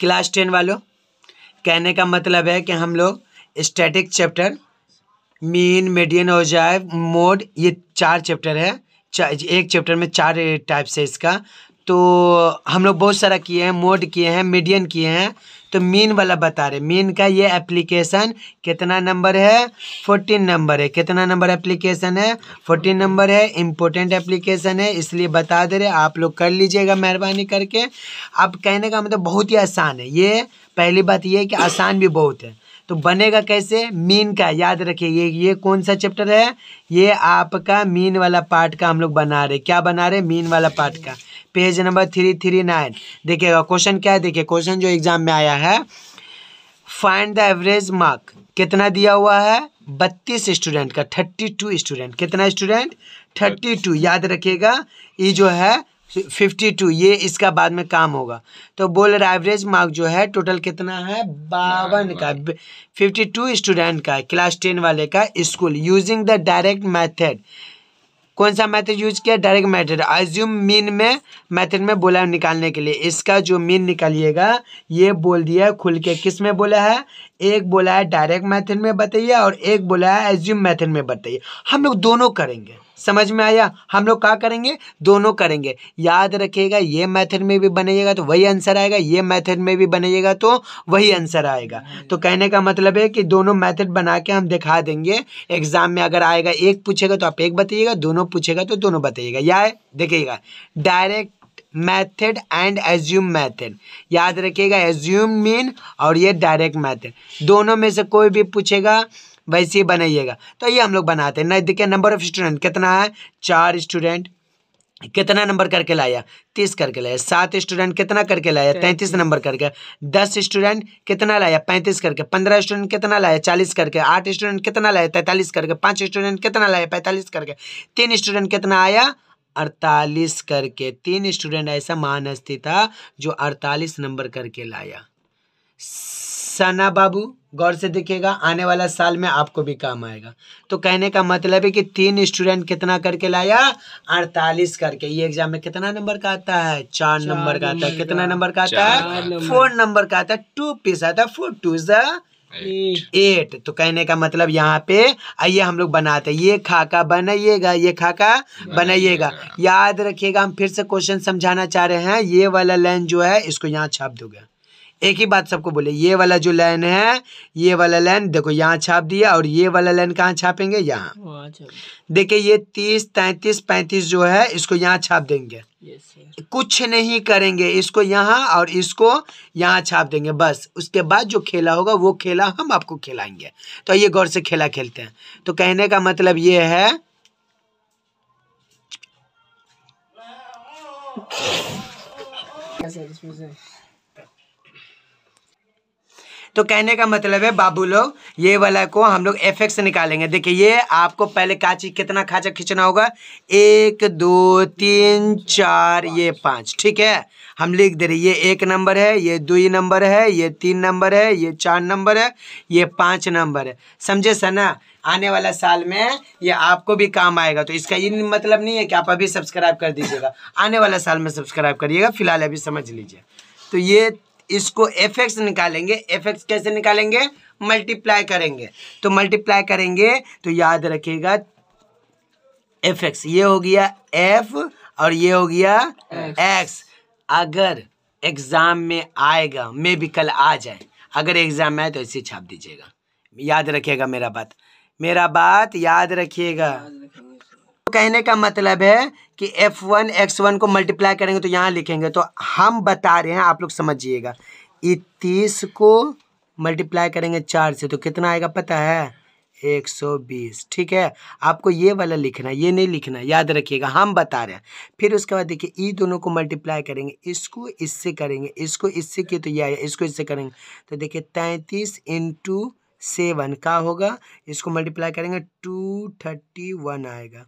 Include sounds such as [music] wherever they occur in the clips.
Class ten वालों, कहने का मतलब है कि हम लोग स्टैटिक चैप्टर मीन मीडियन जाइव मोड ये चार चैप्टर है। एक चैप्टर में चार टाइप्स है इसका। तो हम लोग बहुत सारा किए हैं मोड किए हैं मीडियन किए हैं। तो मीन वाला बता रहे मीन का ये एप्लीकेशन कितना नंबर है? फोर्टीन नंबर है। कितना नंबर एप्लीकेशन है? फोर्टीन नंबर है। इम्पोर्टेंट एप्लीकेशन है। इसलिए बता दे रहे आप लोग कर लीजिएगा मेहरबानी करके। अब कहने का मतलब बहुत ही आसान है। ये पहली बात ये है कि आसान भी बहुत है। तो बनेगा कैसे? मीन का। याद रखिए, ये ये कौन सा चैप्टर है? ये आपका मीन वाला पार्ट का हम लोग बना रहे क्या बना रहे मीन वाला पार्ट का। Page number three three nine. देखिएगा क्वेश्चन क्या है? देखिए क्वेश्चन जो एग्ज़ाम में आया है फाइंड द एवरेज मार्क कितना दिया हुआ है? बत्तीस स्टूडेंट का थर्टी टू स्टूडेंट कितना स्टूडेंट थर्टी टू याद रखिएगा ये जो है फिफ्टी टू ये इसका बाद में काम होगा। तो बोल रहा एवरेज मार्क जो है टोटल कितना है? बावन का। फिफ्टी टू स्टूडेंट का क्लास टेन वाले का school using the direct method कौन सा मेथड यूज़ किया? डायरेक्ट मेथड एज्यूम मीन में मेथड में बोला निकालने के लिए। इसका जो मीन निकालिएगा, ये बोल दिया खुल के किसमें बोला है? एक बोला है डायरेक्ट मेथड में बताइए और एक बोला है एज्यूम मेथड में बताइए। हम लोग दोनों करेंगे। समझ में आया? हम लोग क्या करेंगे? दोनों करेंगे। याद रखिएगा, ये मेथड में भी बनेगा तो वही आंसर आएगा, ये मेथड में भी बनेगा तो वही आंसर आएगा। तो कहने का मतलब है कि दोनों मेथड बना के हम दिखा देंगे। एग्ज़ाम में अगर आएगा, एक पूछेगा तो आप एक बताइएगा, दोनों पूछेगा तो दोनों बताइएगा। या देखिएगा direct method and assume method याद रखिएगा एज्यूम मीन और ये डायरेक्ट मैथड दोनों में से कोई भी पूछेगा वैसे ही बनाइएगा। तो ये हम लोग बनाते हैं। देखिए नंबर ऑफ़ स्टूडेंट कितना है? चार स्टूडेंट कितना नंबर करके लाया? तीस करके लाया। सात स्टूडेंट कितना करके लाया? तैंतीस। नंबर करके। दस स्टूडेंट कितना लाया? पैंतीस करके। पंद्रह स्टूडेंट कितना लाया? चालीस करके। आठ स्टूडेंट कितना लाया? तैंतालीस करके। पाँच स्टूडेंट कितना लाया? पैंतालीस करके। तीन स्टूडेंट कितना आया? अड़तालीस करके। तीन स्टूडेंट ऐसा महान था जो अड़तालीस नंबर करके लाया। सना बाबू गौर से देखिएगा आने वाला साल में आपको भी काम आएगा। तो कहने का मतलब है कि तीन स्टूडेंट कितना करके लाया? अड़तालीस करके। ये एग्ज़ाम में कितना नंबर का आता है? चार चार नंबर का आता है। कितना नंबर का आता है? फोर नंबर का आता है। टू पीस आता है। फोर टू एट तो कहने का मतलब यहाँ पे आइए हम लोग बनाते हैं। ये खाका बनाइएगा ये खाका बनाइएगा। याद रखिएगा हम फिर से क्वेश्चन समझाना चाह रहे हैं। ये वाला लाइन जो है इसको यहाँ छाप दोगे। एक ही बात सबको बोले ये वाला जो लाइन है ये वाला लाइन देखो यहाँ छाप दिया और ये वाला लाइन कहाँ छापेंगे? यहाँ। देखिए ये तीस तैतीस पैंतीस जो है इसको यहाँ छाप देंगे। कुछ नहीं करेंगे इसको यहाँ और इसको यहाँ छाप देंगे बस। उसके बाद जो खेला होगा वो खेला हम आपको खिलाएँगे। तो ये गौर से खेला खेलते हैं। तो कहने का मतलब ये है तो कहने का मतलब है, बाबू लोग, ये वाला को हम लोग एफ़ एक्स निकालेंगे। देखिए, ये आपको पहले का चीज़, कितना खाचा खींचना होगा? एक, दो, तीन, चार, ये पाँच, ठीक है? हम लिख दे रहे ये एक नंबर है, ये दो नंबर है, ये तीन नंबर है, ये चार नंबर है, ये पाँच नंबर है। समझे सर ना आने वाला साल में ये आपको भी काम आएगा। तो इसका ये मतलब नहीं है कि आप अभी सब्सक्राइब कर दीजिएगा। आने वाला साल में सब्सक्राइब करिएगा, फ़िलहाल अभी समझ लीजिए। तो ये इसको एफ़ एक्स निकालेंगे एफ़ एक्स कैसे निकालेंगे? मल्टीप्लाई करेंगे। तो मल्टीप्लाई करेंगे तो याद रखिएगा एफ़ एक्स ये हो गया एफ़ और ये हो गया एक्स अगर एग्ज़ाम में आएगा मे भी कल आ जाए। अगर एग्ज़ाम में आए तो इसे छाप दीजिएगा। याद रखिएगा मेरा बात। मेरा बात याद रखिएगा। कहने का मतलब है कि एफ़ वन एक्स वन को मल्टीप्लाई करेंगे तो यहाँ लिखेंगे। तो हम बता रहे हैं, आप लोग समझिएगा। इक्कीस को मल्टीप्लाई करेंगे चार से तो कितना आएगा पता है? एक सौ बीस, ठीक है? आपको ये वाला लिखना है, ये नहीं लिखना याद रखिएगा, हम बता रहे हैं। फिर उसके बाद देखिए, ई दोनों को मल्टीप्लाई करेंगे, इसको इससे करेंगे, इसको इससे किए तो ये आया इसको इससे करेंगे। तो देखिए, तैंतीस इंटू सेवन का होगा, इसको मल्टीप्लाई करेंगे, टू थर्टी वन आएगा।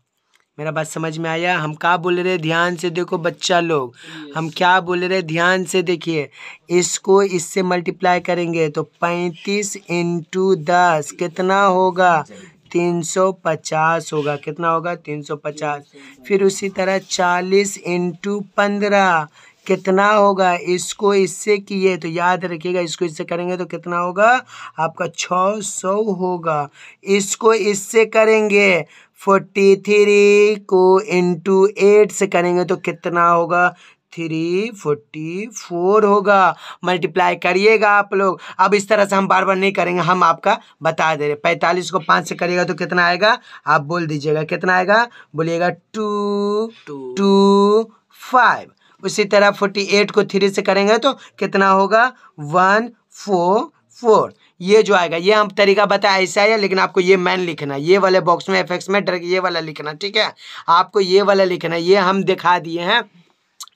मेरा बात समझ में आया? हम क्या बोल रहे ध्यान से देखो बच्चा लोग। हम क्या बोल रहे ध्यान से देखिए। इसको इससे मल्टीप्लाई करेंगे तो पैंतीस इंटू दस कितना होगा? तीन सौ पचास होगा। कितना होगा? तीन सौ पचास। फिर उसी तरह चालीस इंटू पंद्रह। कितना होगा? इसको इससे किए तो याद रखिएगा इसको इससे करेंगे तो कितना होगा? आपका छ सौ होगा। इसको इससे करेंगे फोर्टी थ्री को इंटू एट से करेंगे तो कितना होगा? थ्री फोर्टी फोर होगा। मल्टीप्लाई करिएगा आप लोग। अब इस तरह से हम बार बार नहीं करेंगे हम आपका बता दे रहे पैंतालीस को पाँच से करिएगा तो कितना आएगा? आप बोल दीजिएगा कितना आएगा? बोलिएगा टू टू फाइव उसी तरह फोर्टी एट को थ्री से करेंगे तो कितना होगा? वन फोर फोर ये जो आएगा, ये हम तरीका बताया, ऐसा है, लेकिन आपको ये मैन लिखना है। ये वाले बॉक्स में एफएक्स में डर ये वाला लिखना, ठीक है? आपको ये वाला लिखना है, ये हम दिखा दिए हैं।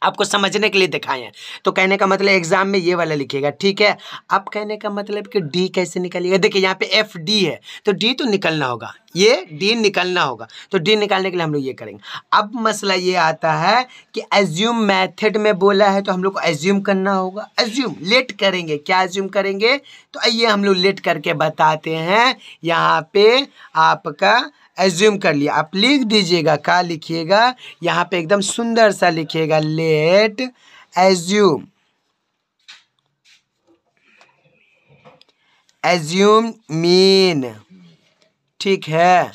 आपको समझने के लिए दिखाए हैं। तो कहने का मतलब एग्ज़ाम में ये वाला लिखिएगा, ठीक है? अब कहने का मतलब कि डी कैसे निकालिएगा? देखिए, यहाँ पे एफ़ डी है तो डी तो निकलना होगा। ये डी निकलना होगा। तो डी निकालने के लिए हम लोग ये करेंगे। अब मसला ये आता है कि एज्यूम मेथड में बोला है तो हम लोग को एज्यूम करना होगा। एज्यूम लेट करेंगे। क्या एज्यूम करेंगे? तो आइए हम लोग लेट करके बताते हैं। यहाँ पे आपका एज्यूम कर लिया। आप लिख दीजिएगा क्या लिखिएगा? यहाँ पे एकदम सुंदर सा लिखिएगा लेट एज्यूम एज्यूम मीन ठीक है।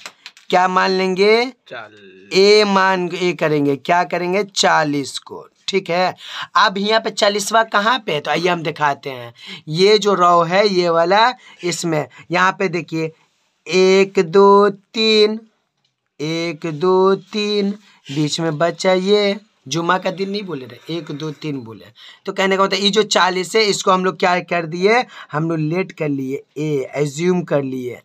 क्या मान लेंगे? ए मान ए करेंगे। क्या करेंगे? चालीस को। ठीक है। अब यहाँ पे चालीसवा कहाँ पे है? तो आइए हम दिखाते हैं। ये जो रो है ये वाला इसमें। यहाँ पे देखिए एक, दो, तीन। एक, दो, तीन। बीच में बचा ये जुमा का दिन नहीं बोले रहे। एक, दो, तीन बोले। तो कहने का मतलब ये जो चालीस है, इसको हम लोग क्या कर दिए? हम लोग लेट कर लिए। ए एज्यूम कर लिए।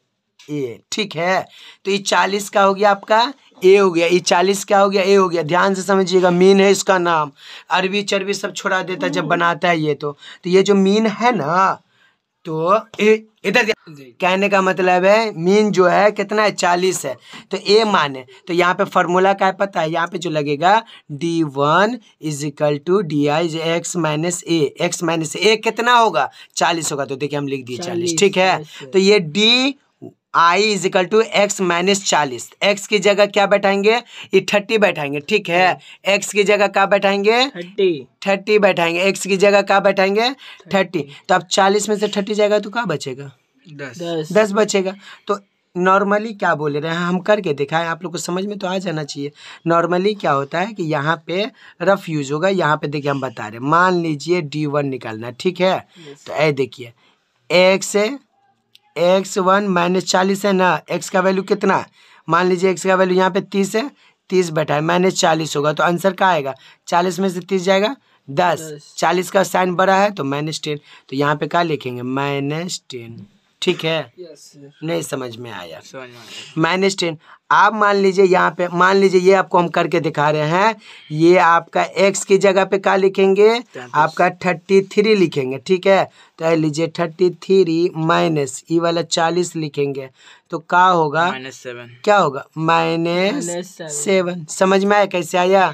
ए, ठीक है? तो ये चालीस का हो गया आपका? ए हो गया। ये चालीस क्या हो गया? ए हो गया। ध्यान से समझिएगा, मीन है इसका नाम। अरबी चरबी सब छोड़ा देता जब बनाता है ये तो। तो ये जो मीन है ना तो इधर कहने का मतलब है मीन जो है कितना है? चालीस है। तो ए माने तो यहाँ पे फॉर्मूला का है पता है? यहाँ पे जो लगेगा D one is equal to D I X minus A X minus A कितना होगा? चालीस होगा। तो देखिए हम लिख दिए चालीस। ठीक है? तो ये D I is equal to X minus चालीस। एक्स की जगह क्या बैठाएँगे? ये थर्टी बैठाएँगे ठीक है? एक्स की जगह क्या बैठाएँगे? थर्टी। थर्टी बैठाएँगे। एक्स की जगह क्या बैठाएँगे? थर्टी। तो अब चालीस में से थर्टी जाएगा तो क्या बचेगा? दस। दस। बचेगा। तो नॉर्मली क्या बोल रहे हैं? हम करके दिखाएँ। आप लोग को समझ में तो आ जाना चाहिए। नॉर्मली क्या होता है कि यहाँ पे रफ यूज़ होगा। यहाँ पे देखिए हम बता रहे हैं। मान लीजिए डी वन निकालना ठीक है? तो ए देखिए। एक्स एक्स वन माइनस चालीस है ना एक्स का वैल्यू कितना? मान लीजिए एक्स का वैल्यू यहाँ पे तीस है तीस बैठा है माइनस चालीस होगा तो आंसर क्या आएगा? चालीस में से तीस जाएगा? दस। चालीस का साइन बड़ा है तो माइनस टेन। तो यहाँ पे क्या लिखेंगे? Minus ten. ठीक है? Yes, नहीं समझ में आया। Minus ten. आप मान लीजिए यहाँ पे मान लीजिए ये आपको हम करके दिखा रहे हैं ये आपका एक्स की जगह पे क्या लिखेंगे? आपका थर्टी थ्री लिखेंगे ठीक है? तो ये लीजिए थर्टी थ्री माइनस ये वाला चालीस लिखेंगे तो क्या होगा? माइनस सेवन क्या होगा? माइनस सेवन समझ में आया कैसे आया?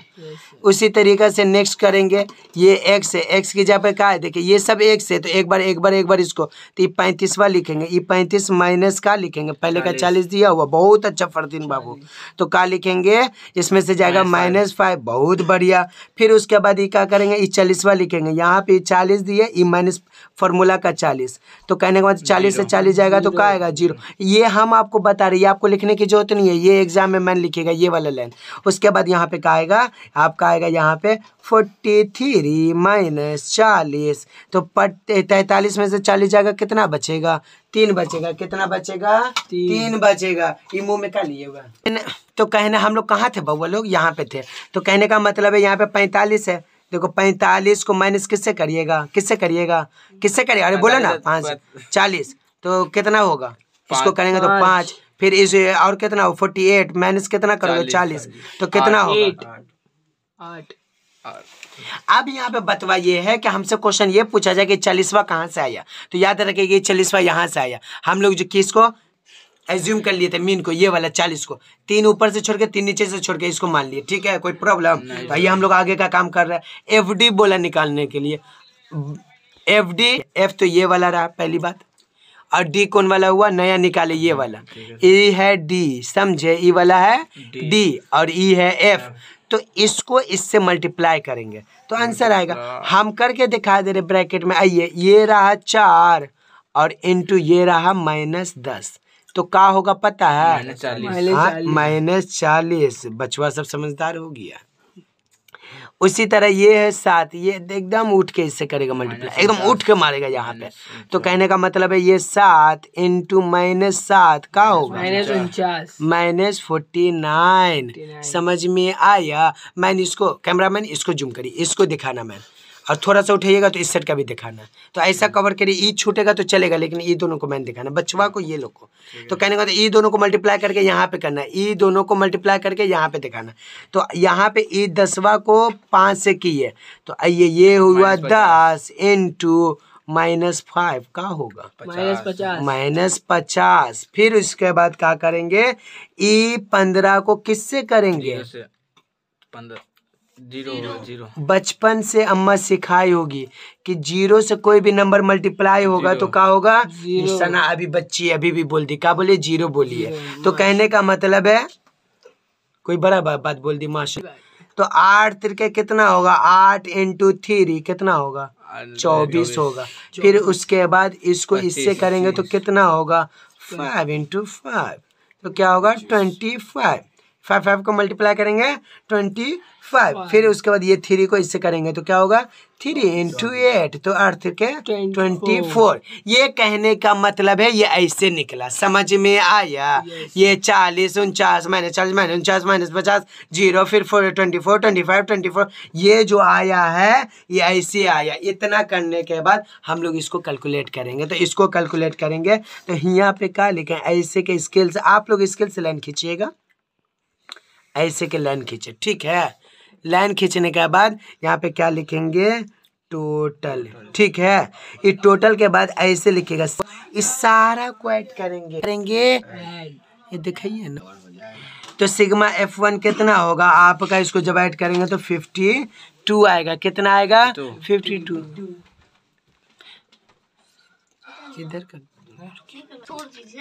उसी तरीके से नेक्स्ट करेंगे ये एक्स है एक्स की जगह पे क्या है? देखिए ये सब एक्स है तो एक बार एक बार एक बार इसको तो ये पैंतीसवा लिखेंगे ये पैंतीस माइनस का लिखेंगे? पहले का चालीस. दिया हुआ बहुत अच्छा फरदीन बाबू। तो क्या लिखेंगे? इसमें से जाएगा माइनस फाइव बहुत बढ़िया। फिर उसके बाद ये क्या करेंगे? ये चालीसवा लिखेंगे। यहाँ पे चालीस दिए ये माइनस फॉर्मूला का चालीस। तो कहने के बाद चालीस से चालीस जाएगा तो क्या आएगा? ज़ीरो ये हम आपको बता रहे आपको लिखने की ज़रूरत नहीं है। ये एग्ज़ाम में मैंने लिखेगा ये वाला लाइन उसके बाद यहाँ पे क्या आएगा? आपका आएगा यहाँ पे फोर्टी थ्री माइनस चालीस। तो पट तैतालीस में से चालीस जाएगा कितना बचेगा? तीन बचेगा। कितना बचेगा? तीन। तीन बचेगा। ये मुँह में क्या लिए हुआ? तो कहना हम लोग कहाँ थे बउआ लोग? यहाँ पे थे। तो कहने का मतलब है यहाँ पे पैंतालीस है। देखो पैंतालीस को माइनस किससे करिएगा? किससे करिएगा? किससे करिएगा? अरे बोलो ना पाँच। चालीस। तो कितना होगा? इसको करेंगे तो पाँच। फिर इस और कितना हो? फोर्टी एट माइनस कितना करोगे? चालीस तो कितना। होगा? आठ। अब यहाँ पे बतवा ये है कि हमसे क्वेश्चन ये पूछा जाए कि चालीसवा कहाँ से आया? तो याद रखिए ये चालीसवा यहाँ से आया। हम लोग जो किसको? एज्यूम कर लिए थे मीन को ये वाला चालीस को। तीन ऊपर से छोड़ के तीन नीचे से छोड़ के इसको मान लिए ठीक है? कोई प्रॉब्लम तो ये हम लोग आगे का काम कर रहे हैं। एफ़ डी बोला निकालने के लिए। एफ़ डी एफ़ तो ये वाला रहा पहली बात। और डी कौन वाला हुआ? नया निकाले ये वाला। ई है। डी समझे? ई वाला है डी और ई है एफ़ तो इसको इससे मल्टीप्लाई करेंगे। तो आंसर आएगा हम करके दिखा दे रहे ब्रैकेट में आइए ये रहा चार और इंटू ये रहा माइनस दस। तो का होगा पता है? माइनस हाँ, चालीस। माइनस चालीस। बचवा सब समझदार हो गया। उसी तरह ये है सात ये एकदम उठ के इससे करेगा मल्टीप्लाई एकदम उठ के मारेगा यहाँ पे। तो कहने का मतलब है ये सात इंटू माइनस सात का होगा। माइनस उनचास। Minus forty nine. समझ में आया? मैंने इसको कैमरा मैन इसको जूम करी इसको दिखाना मैन और थोड़ा सा उठाइएगा तो इस सेट का भी दिखाना। तो ऐसा कवर करिए ई छूटेगा तो चलेगा लेकिन ई दोनों को मैंने दिखाना। बचवा को ये लोग को। तो कहने का तो ई दोनों को मल्टीप्लाई करके यहाँ पे करना है। ई दोनों को मल्टीप्लाई करके यहाँ पे दिखाना। तो यहाँ पे ई दसवा को पाँच से किए। तो आइए ये हुआ दस इंटू माइनस फाइव का होगा। माइनस पचास। माइनस पचास। फिर उसके बाद क्या करेंगे? ई पंद्रह को किससे करेंगे? पंद्रह। Zero zero. बचपन से अम्मा सिखाई होगी कि ज़ीरो से कोई भी नंबर मल्टीप्लाई होगा तो क्या होगा? सना अभी बच्ची अभी भी बोल दी क्या बोले? ज़ीरो बोलिए। तो कहने का मतलब है कोई बड़ा बा, बात बोल दी माशा। तो आठ तिरके कितना होगा? आठ इंटू थ्री कितना होगा? चौबीस होगा। फिर उसके बाद इसको इससे करेंगे तो कितना होगा? फाइव इंटू फाइव तो क्या होगा? ट्वेंटी फाइव फाइव फाइव को मल्टीप्लाई करेंगे ट्वेंटी फाइव फिर उसके बाद ये थ्री को इससे करेंगे तो क्या होगा? थ्री इंटू एट तो अर्थ के ट्वेंटी फोर ये कहने का मतलब है ये ऐसे निकला। समझ में आया? ये चालीस उनचास माइनस चालीस माइनस उनचास माइनस पचास ज़ीरो फिर four twenty four twenty five twenty four ये जो आया है ये ऐसे आया। इतना करने के बाद हम लोग इसको कैलकुलेट करेंगे। तो इसको कैलकुलेट करेंगे। तो यहाँ पे क्या लिखे? ऐसे के स्केल से आप लोग स्केल से लाइन खींचिएगा। ऐसे के लाइन खींचे ठीक है? लाइन खींचने के बाद यहाँ पे क्या लिखेंगे? टोटल ठीक है? ये टोटल के बाद ऐसे लिखेगा इस सारा को ऐड करेंगे। करेंगे? ये दिखाइए ना। तो सिग्मा एफ़ वन कितना होगा? आपका इसको जब ऐड करेंगे तो फिफ्टी टू आएगा। कितना आएगा? फिफ्टी टू इधर कर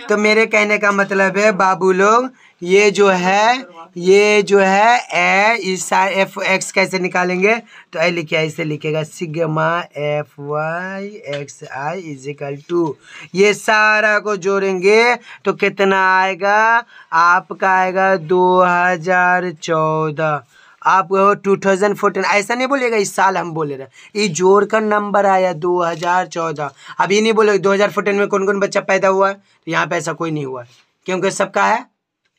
तो मेरे कहने का मतलब है, बाबू लोग, ये जो है, ये जो है, ए, इस एफ़, एक्स कैसे निकालेंगे? तो ए लिखिए ऐसे लिखेगा, sigma F Y X I is equal to. ये सारा को जोड़ेंगे तो कितना आएगा? आपका आएगा दो हज़ार चौदह। आप टू थाउज़ेंड फोर्टीन ऐसा नहीं बोलिएगा इस साल हम बोले रहे ये जोड़ कर नंबर आया दो हज़ार चौदह अब ये नहीं बोले दो हज़ार फोर्टीन में कौन कौन बच्चा पैदा हुआ है? तो यहाँ पे ऐसा कोई नहीं हुआ क्योंकि सबका है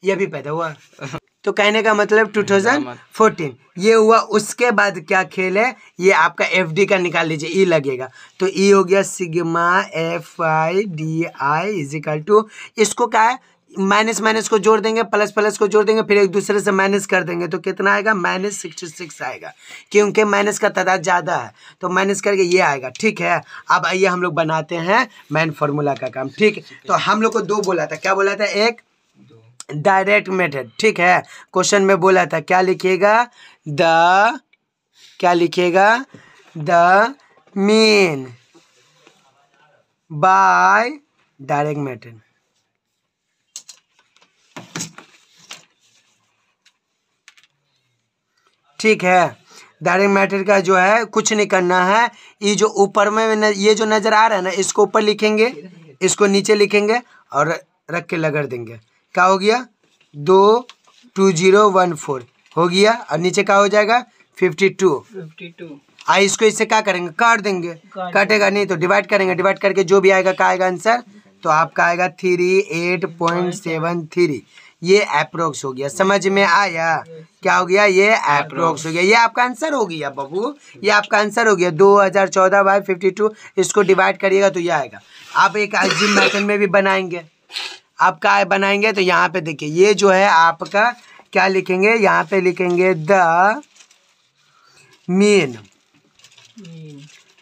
ये भी पैदा हुआ [laughs] तो कहने का मतलब 2014 ये हुआ उसके बाद क्या खेल है? ये आपका एफ़ डी का निकाल लीजिए ई लगेगा। तो ई हो गया sigma F I D I is equal to इसको क्या है? माइनस माइनस को जोड़ देंगे, प्लस प्लस को जोड़ देंगे, फिर एक दूसरे से माइनस कर देंगे। तो कितना आएगा? माइनस सिक्सटी सिक्स आएगा। क्योंकि माइनस का तादाद ज़्यादा है तो माइनस करके ये आएगा। ठीक है? अब आइए हम लोग बनाते हैं मैन फार्मूला का काम। ठीक? तो हम लोग को दो बोला था। क्या बोला था? एक डायरेक्ट मेथड। ठीक है? क्वेश्चन में बोला था, क्या लिखिएगा? द, क्या लिखिएगा? The mean by direct method. ठीक है। डायरेक्ट मैटर का जो है कुछ नहीं करना है। ये जो ऊपर में न, ये जो नज़र आ रहा है ना इसको ऊपर लिखेंगे इसको नीचे लिखेंगे और रख के लगड़ देंगे। क्या हो गया? दो टू ज़ीरो वन फोर। हो गया? और नीचे क्या हो जाएगा? Fifty two. Fifty two. आ इसको इससे क्या करेंगे? काट देंगे। काटेगा नहीं तो डिवाइड करेंगे। डिवाइड करके जो भी आएगा क्या आएगा आंसर तो आपका आएगा three eight point seven three ये अप्रोक्स हो गया। समझ में आया? क्या हो गया? ये अप्रोक्स हो गया। ये आपका आंसर हो गया बबू। ये आपका आंसर हो गया। दो हज़ार चौदह बाई फिफ्टी टू इसको डिवाइड करिएगा तो ये आएगा। आप एक जिम मैथड में भी बनाएँगे। आप क्या बनाएँगे? तो यहाँ पे देखिए ये जो है आपका क्या लिखेंगे? यहाँ पे लिखेंगे द मीन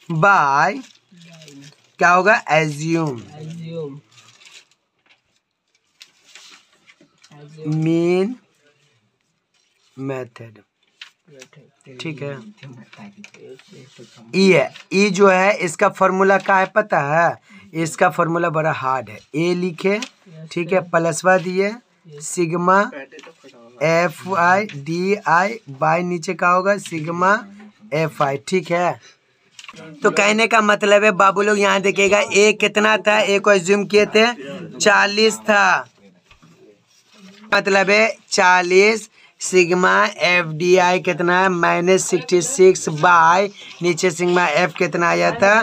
बाय क्या होगा? एज्यूम मीन मेथड ठीक है? ई है। ई जो है, इसका फॉर्मूला क्या है पता है? इसका फॉर्मूला बड़ा हार्ड है। ए लिखे, ठीक है? प्लसवा दिए sigma F I D I by नीचे का होगा सिग्मा एफ़ आई ठीक है? तो कहने का मतलब है, बाबू लोग यहाँ देखिएगा ए कितना था? ए को एज्यूम किए थे? चालीस था। मतलब है चालीस सिग्मा एफ़ डी आई कितना है? माइनस सिक्सटी सिक्स बाय नीचे सिग्मा एफ़ कितना आया था?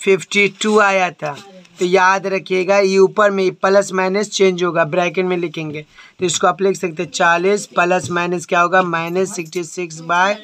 फिफ्टी टू आया था। तो याद रखिएगा, ये ऊपर में प्लस माइनस चेंज होगा, ब्रैकेट में लिखेंगे। तो इसको आप लिख सकते हैं, चालीस प्लस माइनस क्या होगा? Minus sixty six by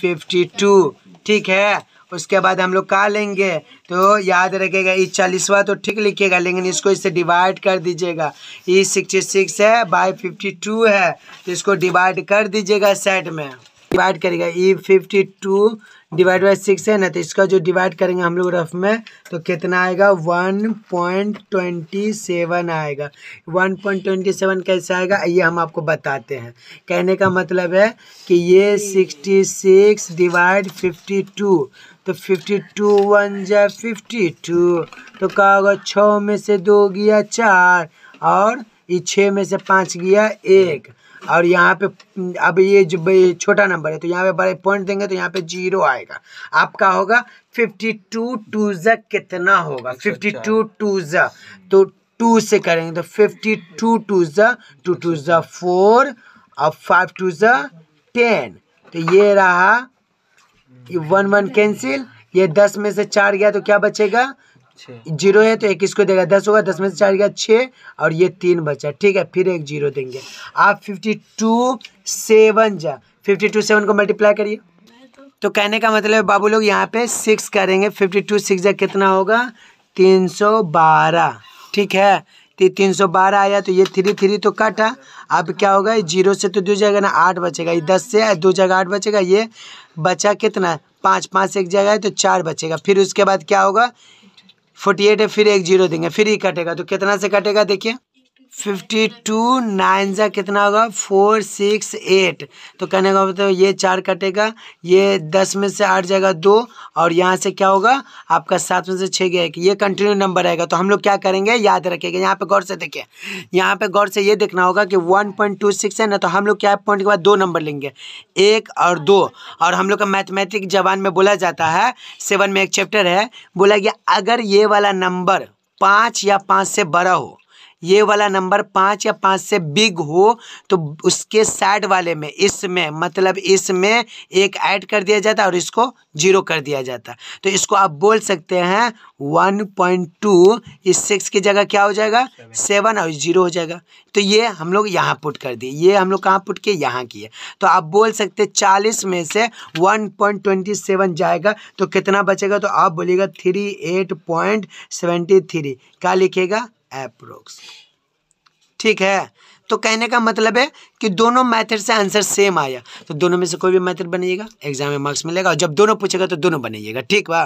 fifty two. ठीक है? उसके बाद हम लोग कहा लेंगे? तो याद रखेगा, ये चालीसवा तो ठीक लिखिएगा लेकिन इसको इससे डिवाइड कर दीजिएगा। ये सिक्सटी सिक्स है बाय फिफ्टी टू है तो इसको डिवाइड कर दीजिएगा सेट में। डिवाइड करेगा ई fifty two divide by six है ना तो इसका जो डिवाइड करेंगे हम लोग रफ में तो कितना आएगा? वन पॉइंट ट्वेंटी सेवन आएगा। वन पॉइंट ट्वेंटी सेवन कैसे आएगा? ये हम आपको बताते हैं। कहने का मतलब है कि ये sixty six divide fifty two तो फिफ्टी टू वन जा फिफ्टी टू तो क्या होगा छः में से दो गया चार और ये छः में से पाँच गया एक। और यहाँ पे अब ये जो छोटा नंबर है तो यहाँ पे बड़े पॉइंट देंगे तो यहाँ पे ज़ीरो आएगा। आपका होगा फिफ्टी टू टू ज़ा कितना होगा? फिफ्टी टू टू ज़ा तो टू से करेंगे तो फिफ्टी टू टू ज़ा टू टू ज़ा फोर और फाइव टू ज़ा टेन तो ये रहा वन वन कैंसिल ये दस में से चार गया तो क्या बचेगा? ज़ीरो है तो एक इसको देगा दस होगा दस में से चार गया छः और ये तीन बचा। ठीक है फिर एक ज़ीरो देंगे। आप फिफ्टी टू सेवन जा। फिफ्टी टू सेवन को मल्टीप्लाई करिए। तो कहने का मतलब है बाबू लोग यहाँ पे सिक्स करेंगे। फिफ्टी टू सिक्स जा कितना होगा? तीन सौ बारह। ठीक है? तो तीन सौ बारह आया तो ये थ्री थ्री तो कटा। अब क्या होगा? ज़ीरो से तो दो जाएगा ना आठ बचेगा। ये दस से दो जगह आठ बचेगा। ये बचा कितना पाँच पाँच एक जगह है तो चार बचेगा। फिर उसके बाद क्या होगा? फोर्टी एट है, फिर एक ज़ीरो देंगे, फिर ही कटेगा। तो कितना से कटेगा? देखिए। फिफ्टी टू नाइन जा कितना होगा? फोर सिक्स एट तो कहने का मतलब ये चार कटेगा, ये दस में से आठ जाएगा दो, और यहाँ से क्या होगा? आपका सात में से छः गया, एक ये कंटिन्यू नंबर आएगा। तो हम लोग क्या करेंगे? याद रखेंगे। यहाँ पे गौर से देखिए, यहाँ पे गौर से ये देखना होगा कि वन पॉइंट टू सिक्स है ना तो हम लोग क्या पॉइंट के बाद दो नंबर लेंगे। एक और दो। और हम लोग का मैथमेटिक जबान में बोला जाता है सेवन में एक चैप्टर है, बोला गया, अगर ये वाला नंबर पाँच या पाँच से बड़ा हो ये वाला नंबर पाँच या पाँच से बिग हो तो उसके साइड वाले में इसमें मतलब इसमें एक ऐड कर दिया जाता और इसको ज़ीरो कर दिया जाता। तो इसको आप बोल सकते हैं वन पॉइंट टू इस सिक्स की जगह क्या हो जाएगा? सेवन और ज़ीरो हो जाएगा। तो ये हम लोग यहाँ पुट कर दिए। ये हम लोग कहाँ पुट किए? यहाँ किए। तो आप बोल सकते हैं चालीस में से वन पॉइंट ट्वेंटी सेवन जाएगा। तो कितना बचेगा? तो आप बोलिएगा three eight point seventy three क्या लिखेगा? अप्रोक्स ठीक है? तो कहने का मतलब है कि दोनों मेथड से आंसर सेम आया। तो दोनों में से कोई भी मेथड बनाइएगा एग्ज़ाम में मार्क्स मिलेगा और जब दोनों पूछेगा तो दोनों बनाइएगा ठीक बा?